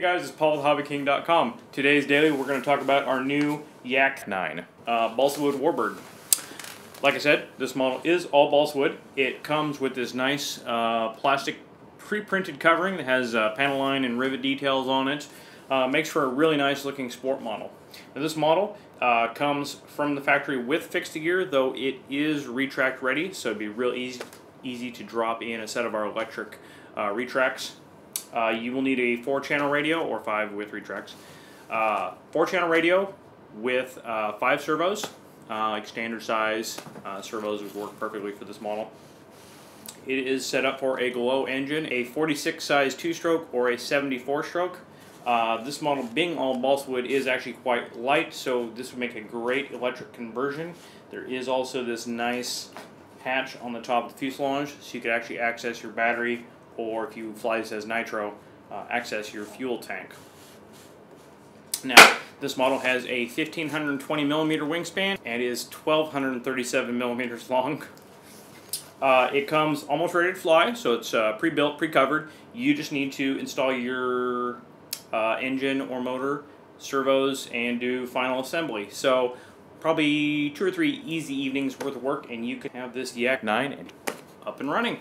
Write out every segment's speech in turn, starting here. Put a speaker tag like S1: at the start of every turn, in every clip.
S1: guys, it's Paul at HobbyKing.com. Today's daily, we're going to talk about our new Yak 9 uh, balsa wood warbird. Like I said, this model is all balsa wood. It comes with this nice uh, plastic pre-printed covering that has uh, panel line and rivet details on it. Uh, makes for a really nice looking sport model. Now this model uh, comes from the factory with fixed gear, though it is retract ready, so it'd be real easy, easy to drop in a set of our electric uh, retracts. Uh, you will need a four channel radio or five with retracts. Uh, four channel radio with uh, five servos, uh, like standard size uh, servos would work perfectly for this model. It is set up for a glow engine, a 46 size two stroke or a 74 stroke. Uh, this model, being all balsa wood, is actually quite light, so this would make a great electric conversion. There is also this nice hatch on the top of the fuselage, so you could actually access your battery, or if you fly this as nitro, uh, access your fuel tank. Now, this model has a 1520 millimeter wingspan and is 1237 millimeters long. Uh, it comes almost ready to fly, so it's uh, pre-built, pre-covered. You just need to install your uh, engine or motor, servos, and do final assembly. So probably two or three easy evenings worth of work, and you can have this Yak 9 up and running.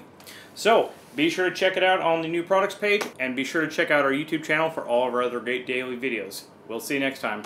S1: So be sure to check it out on the new products page, and be sure to check out our YouTube channel for all of our other great daily videos. We'll see you next time.